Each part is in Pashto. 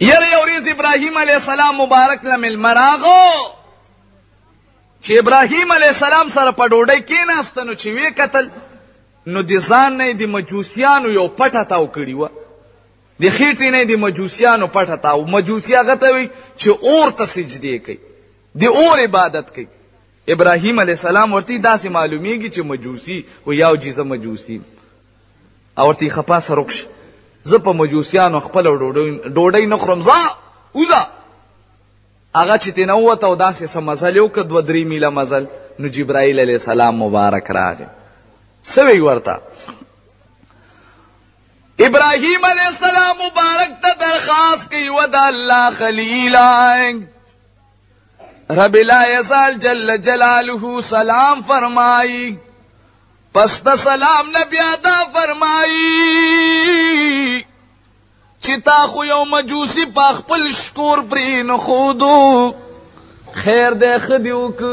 یره یو ریز ابراهیم علی السلام مبارک لمل مراغو چې ابراهیم علی السلام سره په ډوډۍ کې ناستنو چې وی قتل نو د ځان نه د مجوسیانو یو پټه تاو کړی و د خېټې نه د مجوسیانو پټه تاو مجوسیا غته وی چې اور ته سجدي کوي د اور عبادت کوي ابراهیم علی السلام ورته داسې معلومیږي چې مجوسی او یو جزه مجوسی او ورته یې خپه سر وکړي زه په مجوسیانو خپله ډوډۍ نه خورم ځه وځه هغه چې ترې نه ووته او داسې څه مزل یې وکړ دوه درې میله مزل نو جبراییل علیه السلام مبارک راغی څه وی ورته ابراهیم علیه السلام مبارک ته درخواست کوي و د الله خلیله رب لا یزال جل جلاله سلام فرمائی پس د سلام نبی ادا فرمائی چې تا خو یو مجوسی په خپل شکور پرې نه خودو خیر دې خدیو که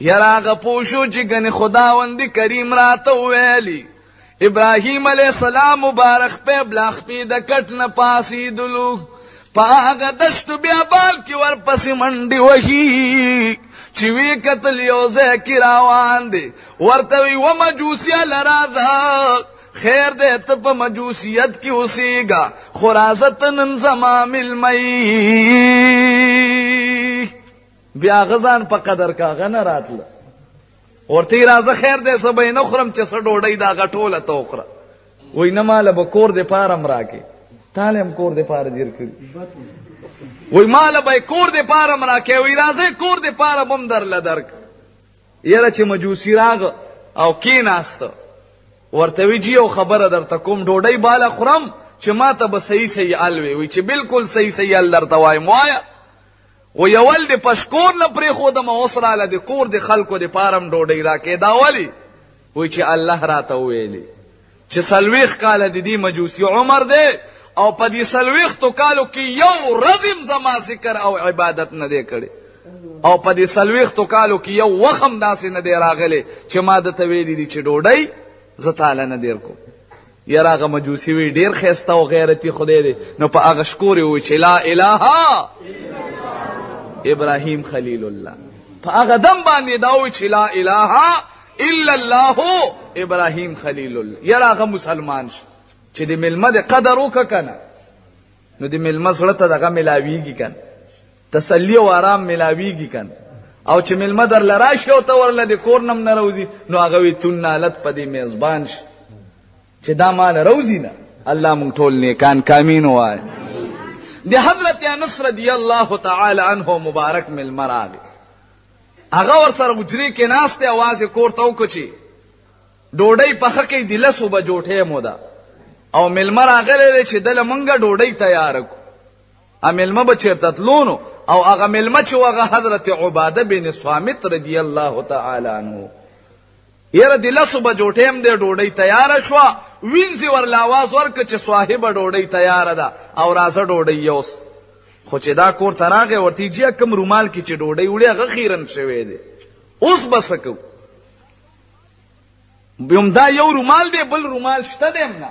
یاره هغه پوه شو چې ګنې خداوند کریم راته ویلي ابراهیم علیه السلام مبارک په بلاخ پی د کټ نه پاسېدلو په هغه دشت بیا بال کې ورپسې منډې وهي چې وی قتل یو ځای کې روان دی ورته وی و مجوسیا لرا ده خیر دې ته په مجوسیت کې اوسېګا خرازت نن زما ملمئی بیا هغه ځان په قدر کا هغه نه راتله ورته یې راځه خیر دی څه به یې نه خورم چې څه ډوډۍ د هغه ټوله ته وخوره وایي نه ماله به کور د پاره هم راکې تاله هم کور د پاره دیر کړي وایي ماله به یې کور د پاره هم راکې وایي راځه کور د پاره به هم درله درک یاره چې مجوسي راغه او کېناسته ورته وی جی او خبره درته کوم ډوډۍ بالا خورم چې ما ته به صحیح صحیح الوي وي چې بالکل صحیح صحیح ال درته وایم وایا خو یول دې پس کور نه پرېښودم اوس راله د کور د خلکو د پارم ډوډۍ راکې دا ولې وای چې الله راته ویلي چې سلويخ کال د دې مجوسی عمر دی او په دې سلويخ تو کالو کې یو رزم زما ذکر او عبادت نه دی کړی او په دې سلويخ تو کالو کې یو وخم داسې نه دی راغلی چې ما د تویلې دي چې ډوډۍ زتاله نه دیر کو یاره هغه مجوسی وی ډیر خسته او غیرتی خدای دی نو په هغه شکور وی چې لا اله ابراهیم خلیل الله په هغه دم باندې دا وی چې لا اله الا الله ابراهیم خلیل الله یاره هغه مسلمان شو چې د ملمه د قدر وکنه نو د ملمه سره ته دغه ملاویږي کنه تسلی او آرام ملاویږي کنه او چې ملما در لراشي او ته ورله د کور نم نه روزي نو هغه وی تون نالت په دې میزبان شي چې دا مال روزي نه الله مونږ ټول نیکان کامین وای د حضرت انس رضی الله تعالی عنه مبارک ملما راغی هغه ور سره اجري کې ناس ته आवाज کور ته وکړي ډوډۍ په خکه د لسو بجوټه مودا او ملما راغله چې دله مونږه ډوډۍ تیار کو ا مېلمه به چېرته تلو نو او هغه مېلمه چې وغه حضرت عباده بن صامت رضی الله تعالی عنه یره د لسو بجو ټیم دی ډوډۍ تیاره شوه وینځي ورله اواز ورکړه چې صاحبه ډوډۍ تیاره ده او راځه ډوډۍ یوس خو چې دا کور ته راغی ورته جیا کم رومال کې چې ډوډۍ وړي هغه خیرن شوی دی اوس به څه کوو بیم دا یو رومال دی بل رومال شته دی هم نه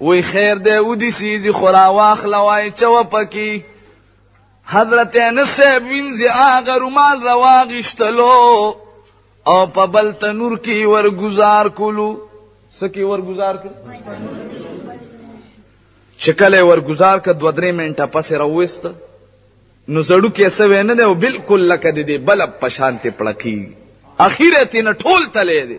وی خیر دی ودی سیزی خورا واخله وای چوه پکی حضرت انس صاحب وینځي هغه رومال رواغشتلو او په بل تنور کې ورګزار کولو سکی ورګزار کړ شکل ورګزار ک دو درې منټه پس راوست نو زړو کې سوي نه دی او بالکل لکه دی بل په شانته پړکی اخیره تین ټول تلې دی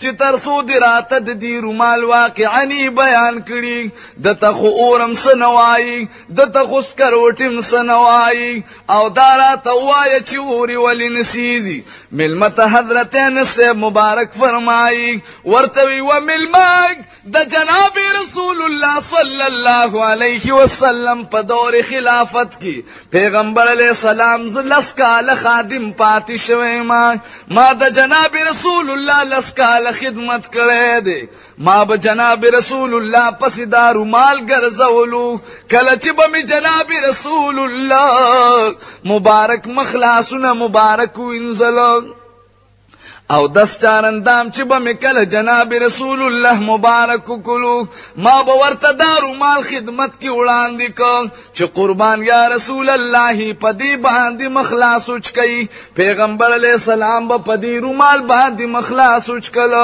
چې ترسو دی راته د دې رومال واقعانی بیان کړي د تخو اورم سنوای د تخو سکروټم سنوای او دارا ته وای چې اوري ولې نسیزي ملمت حضرت انس مبارک فرمایي ورته وی و ملمک د جناب رسول الله صلی الله علیه وسلم په دور خلافت کې پیغمبر علی السلام لس کال خادم پاتې شوی ما ما د جناب رسول الله لس کال خدمت کړې دي ما به جناب رسول الله پسې دارو مال ګرځولو کله چې به می جناب رسول الله مبارک مخلاصونه مبارک وینځل او دس چارندام چې به مې کله جناب رسول الله مبارک کولو ما به ورته دارو مال خدمت کې وړاندې کو چې قربان یا رسول الله په دې باندې مخلاص وچکي پیغمبر علی السلام به په دې رومال باندې مخلاص وچکل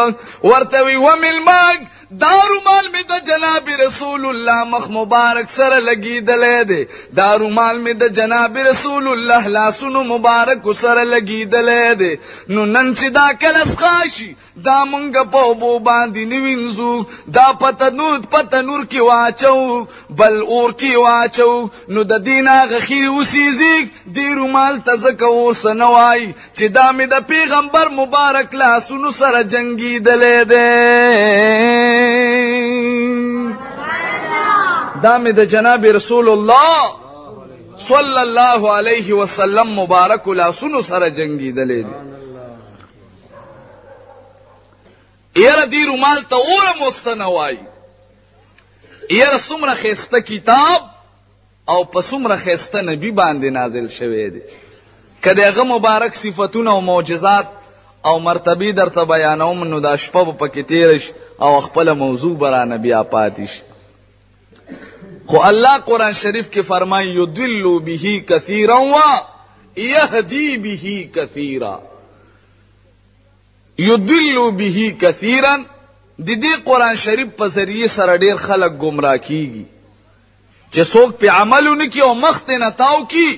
ورته وی ومل ماګ دا رومال می د جناب رسول الله مخ مبارک سره لګیدلې ده دا رومال می د جناب رسول الله لاسونو مبارک سره لګیدلې ده نو نن چې دا کلس خاشي دا مونږ په وبو باندې نیوینځو دا پته نور پته نور کې واچو بل اور کې واچو نو د دینا غخی اوسیزیک دی رومال تزکه اوس نه وای چې دا مې د پیغمبر مبارک لاسونو سره جنگی دلې ده دا مې د جناب رسول الله صلی الله علیه وسلم مبارک لاسونو سره جنگی دلې ده یاره دی رومال ته اورم وسنه وای یاره سمره خسته کتاب او په سمره خسته نبی باندې نازل شوه دی کله هغه مبارک صفاتونه او معجزات او مرتبه درته بیانوم نو دا شپه په کې تیرش او خپل موضوع برا نبی اپاتیش خو الله قران شریف کې فرمایي یدل به کثیرا و یهدی به کثیرا یضلوا به کثیرا د دې قران شریف په ذریعه سره ډیر خلک گمراه کیږي چې څوک په عملو نکي او مخته نه تاو کی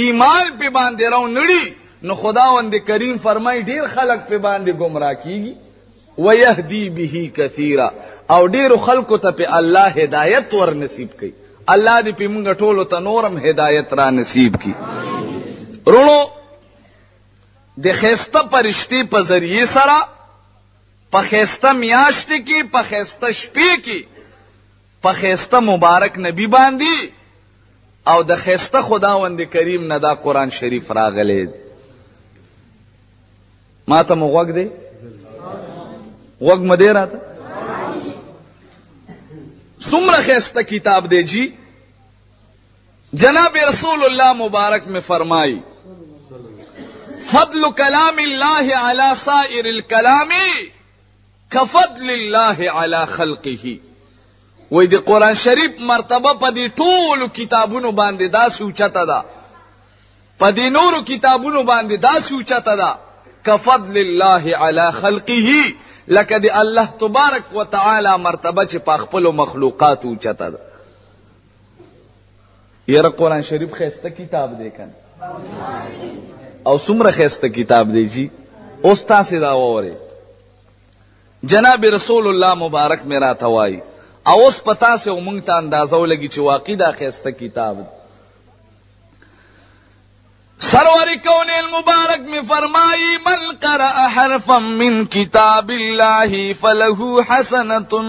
ایمان په باندې راو نړي نو خداوند کریم فرمای ډیر خلک په باندې گمراه کیږي ويهدي به كثيرا او ډیر خلکو ته په الله هدایت ور نصیب کړي الله دې په موږ ټولو ته نورم هدایت را نصیب کړي رونو د ښایسته پرشتې په ذریعې سره په ښایسته میاشت کې په ښایسته شپې کې په ښایسته مبارک نبی باندې او د ښایسته خداوند کریم نه دا قران شریف راغلی ما ته مو غوږ دی غوږ مې دی راته څومره ښایسته کتاب دی جی جناب رسول الله مبارک می فرمای فضل کلام الله علی سائر الكلام کفضل الله علی خلقه وای د قران شریف مرتبه په دې ټولو کتابونو باندې دا سوچته ده په دې نورو کتابونو باندې دا سوچته ده کفضل الله علی خلقه لکه د الله تبارک وتعالى مرتبه چې په خپل مخلوقات اوچته ده یره قران شریف خسته کتاب دی کن او څومره خسته کتاب دی جی اوس تاسو دا وره جناب رسول الله مبارک میرا توای او اوس پتا سه مونږ ته اندازه ولګي چې واقعي دا خسته کتاب دی سرور کون المبارک میں فرمائی من قرأ حرفا من کتاب اللہ فلہو حسنتن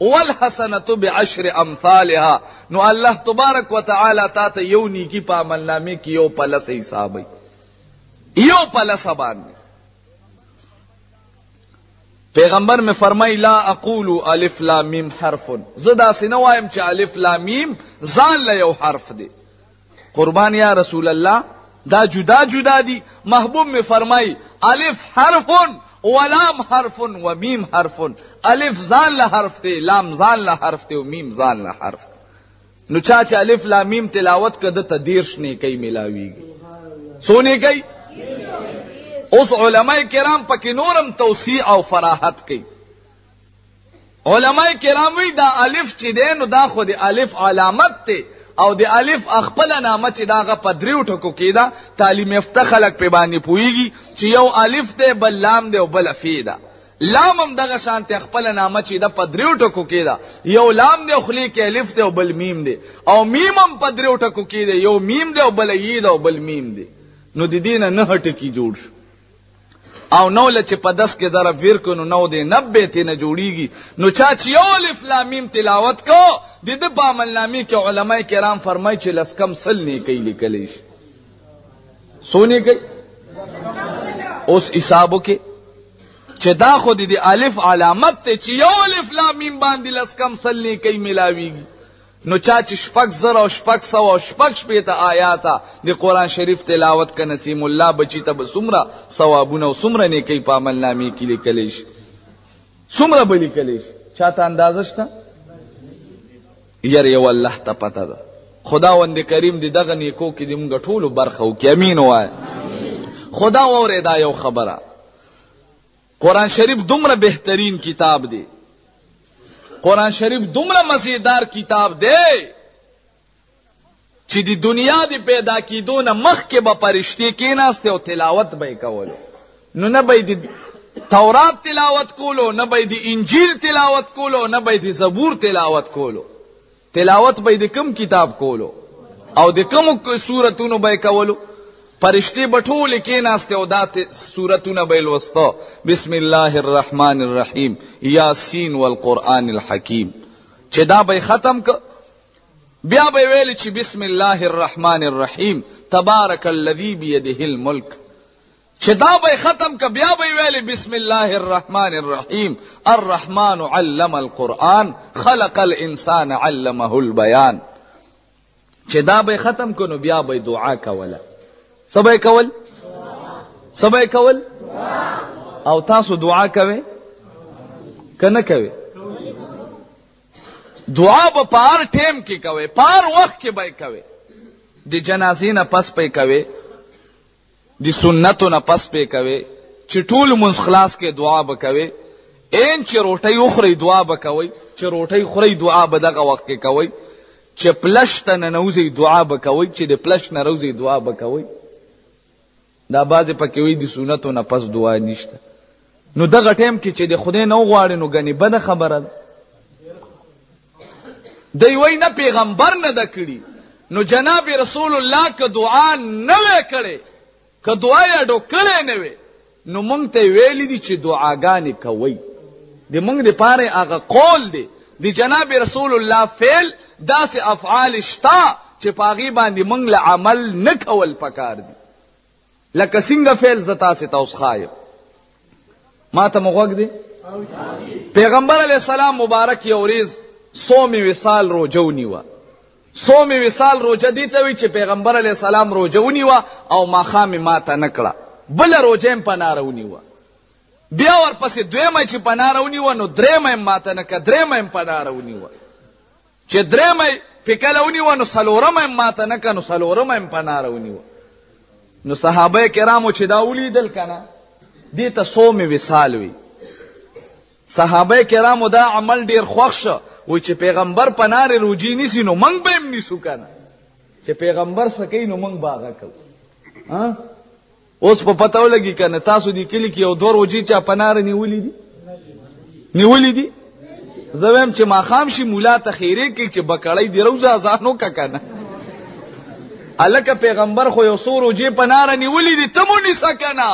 والحسنة بعشر امثالها نو الله تبارک وتعالی تا ته یو نیکی په عمل نامه کې یو پلس حسابي یو پلس باندې پیغمبر می فرمای لا اقول الف لام میم حرف زدا سینوایم چې الف لام میم ځان له یو حرف دی قربان یا رسول الله دا جدا جدا دي محبوب می فرمای الف حرف ولام حرف و میم حرف الف ځان له حرف ته لام ځان له حرف ته او میم ځان له حرف ته نو چا چې الف لام میم تلاوت کده ته دیرش نه کوي ملاویږي سونه کوي اوس علما کرام پکې نورم توسیع او فراحت کوي علماء کرام وی دا الف چې دی نو دا خو د الف علامت ته او د الف خپل نامه چې داغه په دریو ټکو کې دا تعلیم یافته خلک په باندې پويږي چې یو الف دی بل لام دی او بل فی ده لام هم دغه شان ته خپل نامه چې د پدریو ټکو کې دا یو لام دی خلی کې الف دی او بل میم دی او میم هم پدریو ټکو کې دی یو میم دی او بل یی دی او بل میم دی نو د دینه نه ټکی جوړ شو او نو لچ په دس کې ضرب ورکو نو نو دې 90 ته نه جوړیږي نو چا چې یو الف لام میم تلاوت کو د دې په عمل نامې کې علما کرام فرمایي چې لس کم سل نه کوي لیکلی شي سونی کوي اوس حسابو کې چې دا خو د الف علامت ته چې یو الف لام میم باندې لس کم سل نه کوي ملاويږي نو چا چې شپږ زره او شپږ سوه او شپږ شپېته آیاته د قرآن شریف تلاوت که نسیم الله بچي ته به څومره ثوابونه او څومره نیکۍ په عملنامې کې لیکلی شي څومره به لیکلی شي چا ته اندازه شته یار یو الله ته پته ده خداوند کریم دې دغه نیکو کې دې موږ ټولو برخه وکړي امین وایه خدا وره دا یو خبره قرآن شریف دومره بهترین کتاب دی قرآن شریف دومره مزیدار کتاب دی چې د دنیا د پیدا کېدو نه مخکې به پرشتې کېناستې او تلاوت به یې کولو نو نه به د تورات تلاوت کولو نه به د انجیل تلاوت کولو نه به د زبور تلاوت کولو تلاوت به یې د کوم کتاب کولو او د کومو سورتونو به یې کولو؟ فرشتې به ټولې کېناستې او دا سورتونه به یې لوسته، بسم الله الرحمن الرحیم، یاسین والقرآن الحکیم، چې دا به یې ختم که بیا به ویل چې بسم الله الرحمن الرحیم تبارک الذی بیده الملک چې دا به ختم که بیا به ویلې بسم الله الرحمن الرحیم الرحمن علم القرآن خلق الانسان علمه البیان چې دا به ختم کنو بیا به دعا کوله سبا کول سبا کول او تاسو دعا کوي کنه کوي دعا به پار ټیم کې کوي پار وخت کې به کوي د جنازې نه پس پې کوي دی سنتو نه پس پې کوي چې ټول منځ خلاص کې دعا وکوي ان چې روټي اخري دعا وکوي چې روټي خوري دعا به دغه وخت کې کوي چې پلش ته نه نوځي دعا وکوي چې د پلش نه روزي دعا وکوي دا بعضې پکې وي د سنتو نه پس دعا نشته نو دغه ټیم کې چې د خدای نه وغواړي نو ګنې بده خبره ده دی وای نه پیغمبر نه د کړي نو جناب رسول الله که دعا نه وکړي که دعا یې ډوکړې نه وي نو مونږ ته ویل دي چې دعاګانې کوي د مونږ د پاره هغه قول دی د جناب رسول الله فعل داسې افعال شتا چې پاغي باندې مونږ له عمل نه کول پکار دي لکه څنګه فعل ز تاسو ته اوس خایم ما ته مغوګ دی پیغمبر علی السلام مبارک یو ریز سومی وصال روجو نیوا سومی وصال روجه دی ته وی چې پیغمبر علی السلام روجو نیوا او ما خام ما ته نکړه بل روجه په نارو نیوا بیا ورپسې دویمه چې په نارو نیوا نو درېمه ما ته نکړه درېمه په نارو نیوا چې درېمه یې پکله ونیوه نو څلورمه یې ماته نه کړه نو څلورمه یې په ناره ونیوه نو صحابه کرامو چې دا ولیدل که نه دې ته صوم وصال وي صحابه کرامو دا عمل ډیر خوښ شو و چې پیغمبر په ناره روجي نیسي نو موږ به هم نیسو که نه چې پیغمبر څه کوي نو موږ به هغه کوو اوس په پته ولګي کنه تاسو دی کلی کې یو دور وجی چا پنار نیولې دي نیولې دي زویم چې ما خام شي مولا ته خیره کې چې بکړی دی روزه ځانو کا کنه الک پیغمبر خو یو سور وجی پنار نیولې دي تمو ني سکنه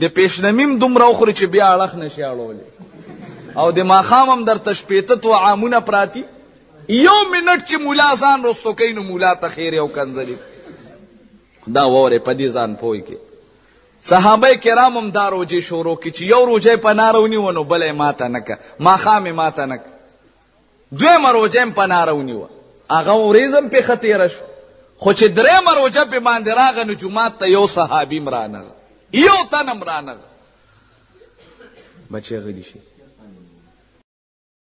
د پیشنمیم دومره اخري چې بیا اړخ نشي اړولې او د ما خام هم در تشپیته تو عامونه پراتی یو منټ چې مولا ځان رستو کین مولا ته خیره او کنځلی دا وره په دې ځان پوي کې صحابه کرام هم دا روجي شروع کی چې یو روجه په نارونی ونو بلې ماته نک ما خامې ماته نک دوی مروجه په نارونی و هغه ورېزم په خطر شو خو چې درې مروجه په باندې راغ نو جمعات ته یو صحابي مرانه یو تن مرانه بچي غلی شي